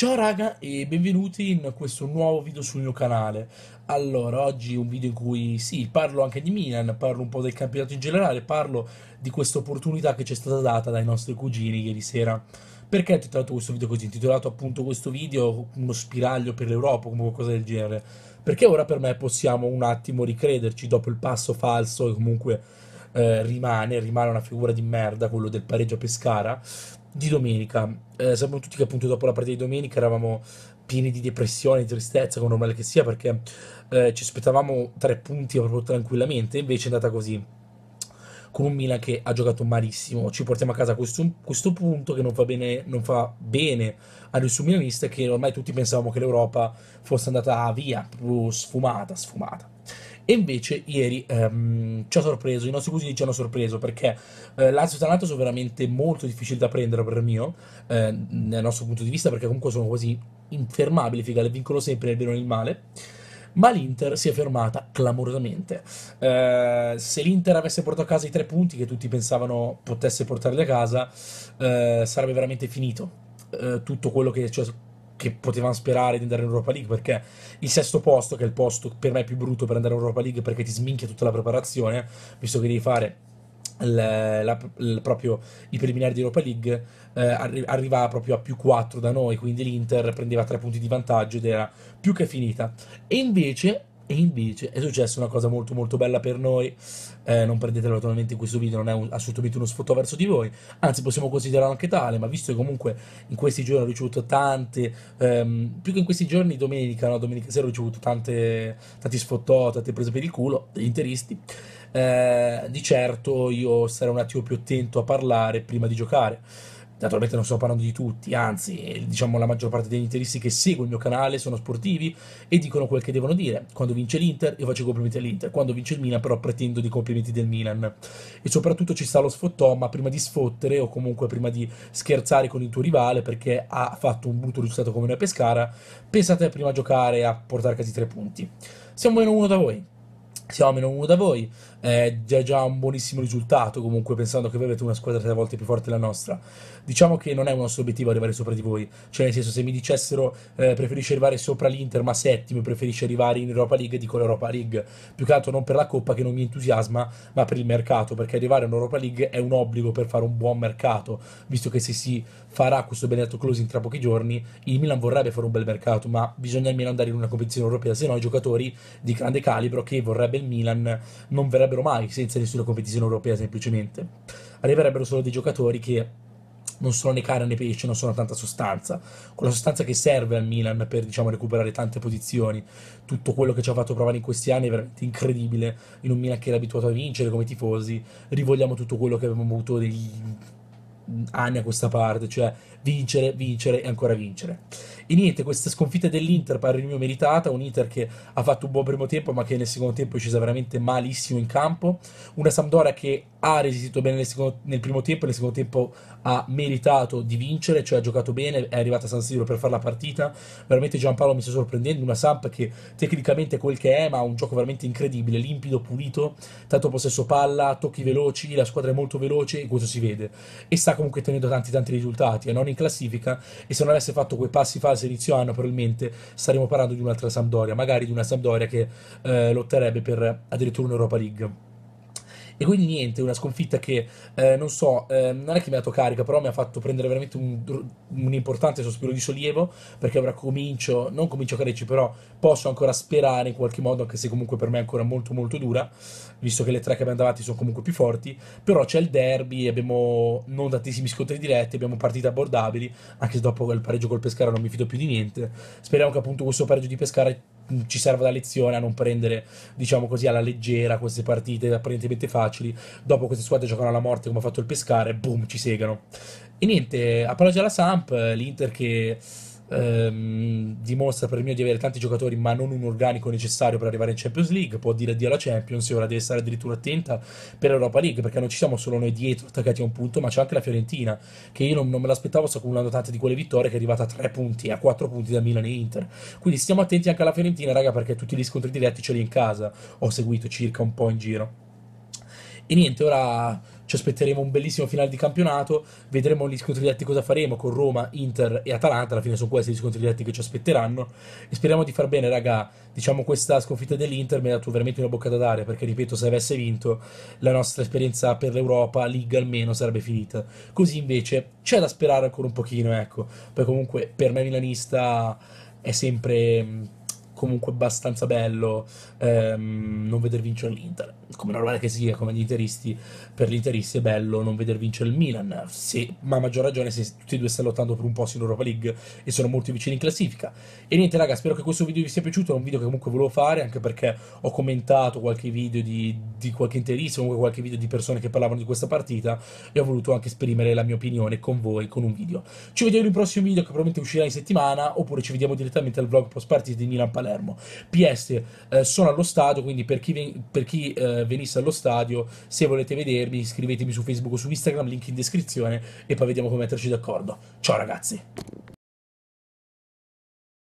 Ciao raga e benvenuti in questo nuovo video sul mio canale. Allora, oggi un video in cui sì, parlo anche di Milan, parlo un po' del campionato in generale, parlo di questa opportunità che ci è stata data dai nostri cugini ieri sera. Perché ho titolato questo video così? Intitolato appunto questo video uno spiraglio per l'Europa, come qualcosa del genere. Perché ora per me possiamo un attimo ricrederci dopo il passo falso e comunque eh, rimane, rimane una figura di merda, quello del pareggio a Pescara, di domenica. Eh, sappiamo tutti che appunto dopo la partita di domenica eravamo pieni di depressione, di tristezza, come normale che sia, perché eh, ci aspettavamo tre punti proprio tranquillamente, invece è andata così. Con un Milan che ha giocato malissimo, ci portiamo a casa questo, questo punto che non fa bene, non fa bene a nessun milanista, che ormai tutti pensavamo che l'Europa fosse andata via, proprio sfumata, sfumata. E invece ieri ehm, ci ha sorpreso, i nostri cugini ci hanno sorpreso perché eh, Lazio e Tanato sono veramente molto difficili da prendere per mio, eh, nel nostro punto di vista, perché comunque sono quasi infermabili, figa, le vincono sempre nel bene o nel male. Ma l'Inter si è fermata clamorosamente. Eh, se l'Inter avesse portato a casa i tre punti che tutti pensavano potesse portarli a casa, eh, sarebbe veramente finito. Eh, tutto quello che, cioè, che potevamo sperare di andare in Europa League perché il sesto posto, che è il posto per me più brutto per andare in Europa League perché ti sminchia tutta la preparazione, visto che devi fare il, la, il, proprio i preliminari di Europa League, eh, arri- arriva proprio a più 4 da noi, quindi l'Inter prendeva 3 punti di vantaggio ed era più che finita. E invece e invece è successa una cosa molto molto bella per noi, eh, non prendetelo naturalmente in questo video, non è un, assolutamente uno sfotto verso di voi, anzi possiamo considerarlo anche tale, ma visto che comunque in questi giorni ho ricevuto tante, ehm, più che in questi giorni domenica, no, domenica sera ho ricevuto tante, tanti sfottò, tante prese per il culo degli interisti, eh, di certo io sarei un attimo più attento a parlare prima di giocare Naturalmente non sto parlando di tutti, anzi, diciamo la maggior parte degli interisti che seguono il mio canale sono sportivi e dicono quel che devono dire. Quando vince l'Inter, io faccio i complimenti all'Inter. Quando vince il Milan, però pretendo di complimenti del Milan. E soprattutto ci sta lo sfottò, ma prima di sfottere o comunque prima di scherzare con il tuo rivale perché ha fatto un brutto risultato come noi a Pescara, pensate prima a giocare a portare a casa i tre punti. Siamo meno uno da voi siamo meno uno da voi, è già un buonissimo risultato comunque pensando che voi avete una squadra tre volte più forte della nostra. Diciamo che non è un nostro obiettivo arrivare sopra di voi, cioè nel senso se mi dicessero eh, preferisci arrivare sopra l'Inter ma settimo, preferisci arrivare in Europa League, dico l'Europa League, più che altro non per la Coppa che non mi entusiasma, ma per il mercato, perché arrivare in Europa League è un obbligo per fare un buon mercato, visto che se si farà questo benedetto closing tra pochi giorni, il Milan vorrebbe fare un bel mercato, ma bisogna almeno andare in una competizione europea, se no i giocatori di grande calibro che vorrebbe il Milan non verrebbero mai senza nessuna competizione europea semplicemente. Arriverebbero solo dei giocatori che non sono né carne né pesce, non sono tanta sostanza. Quella sostanza che serve al Milan per diciamo, recuperare tante posizioni. Tutto quello che ci ha fatto provare in questi anni è veramente incredibile. In un Milan che era abituato a vincere come tifosi, rivogliamo tutto quello che avevamo avuto degli anni a questa parte, cioè vincere, vincere e ancora vincere. E niente, questa sconfitta dell'Inter pare mio meritata, un Inter che ha fatto un buon primo tempo ma che nel secondo tempo è scesa veramente malissimo in campo, una Sampdoria che ha resistito bene nel, secondo, nel primo tempo, nel secondo tempo ha meritato di vincere, cioè ha giocato bene, è arrivata a San Siro per fare la partita, veramente Giampaolo mi sta sorprendendo, una Samp che tecnicamente è quel che è, ma ha un gioco veramente incredibile, limpido, pulito, tanto possesso palla, tocchi veloci, la squadra è molto veloce e questo si vede, e sta comunque tenendo tanti tanti risultati, è non in classifica, e se non avesse fatto quei passi falsi inizio anno probabilmente staremo parlando di un'altra Sampdoria, magari di una Sampdoria che eh, lotterebbe per addirittura un'Europa League. E quindi niente, una sconfitta che eh, non so, eh, non è che mi ha dato carica, però mi ha fatto prendere veramente un, un importante sospiro di sollievo, perché ora comincio, non comincio a crescere, però posso ancora sperare in qualche modo, anche se comunque per me è ancora molto molto dura, visto che le tre che abbiamo davanti sono comunque più forti, però c'è il derby, abbiamo non tantissimi scontri diretti, abbiamo partite abbordabili, anche se dopo il pareggio col Pescara non mi fido più di niente. Speriamo che appunto questo pareggio di Pescara ci serva da lezione a non prendere, diciamo così, alla leggera queste partite apparentemente facili. Dopo queste squadre giocano alla morte come ha fatto il Pescare, boom, ci segano. E niente, appoggia la Samp, l'Inter che ehm, dimostra per il mio di avere tanti giocatori ma non un organico necessario per arrivare in Champions League, può dire addio alla Champions e ora deve stare addirittura attenta per l'Europa League perché non ci siamo solo noi dietro attaccati a un punto ma c'è anche la Fiorentina che io non, non me l'aspettavo sto accumulando tante di quelle vittorie che è arrivata a 3 punti a 4 punti da Milan e Inter. Quindi stiamo attenti anche alla Fiorentina raga perché tutti gli scontri diretti ce li in casa. Ho seguito circa un po' in giro. E niente ora ci aspetteremo un bellissimo finale di campionato, vedremo gli scontri diretti cosa faremo con Roma, Inter e Atalanta, alla fine sono questi gli scontri diretti che ci aspetteranno e speriamo di far bene, raga. Diciamo questa sconfitta dell'Inter mi ha dato veramente una boccata d'aria perché ripeto, se avesse vinto la nostra esperienza per l'Europa, League almeno sarebbe finita. Così invece c'è da sperare ancora un pochino, ecco. Poi comunque per me milanista è sempre comunque abbastanza bello ehm, non veder vincere l'Inter. Come normale che sia, come gli interisti, per gli interisti è bello non veder vincere il Milan, se, ma a maggior ragione se tutti e due stanno lottando per un posto in Europa League e sono molto vicini in classifica. E niente raga, spero che questo video vi sia piaciuto, è un video che comunque volevo fare, anche perché ho commentato qualche video di, di qualche interista, comunque qualche video di persone che parlavano di questa partita e ho voluto anche esprimere la mia opinione con voi, con un video. Ci vediamo in un prossimo video che probabilmente uscirà in settimana, oppure ci vediamo direttamente al vlog post partita di Milan-Palermo. Palermo. PS, eh, sono allo stadio, quindi per chi, ven- per chi eh, venisse allo stadio, se volete vedermi, iscrivetemi su Facebook o su Instagram, link in descrizione, e poi vediamo come metterci d'accordo. Ciao ragazzi!